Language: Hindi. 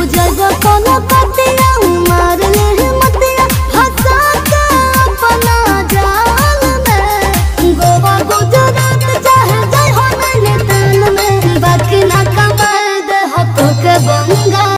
उजर कोनो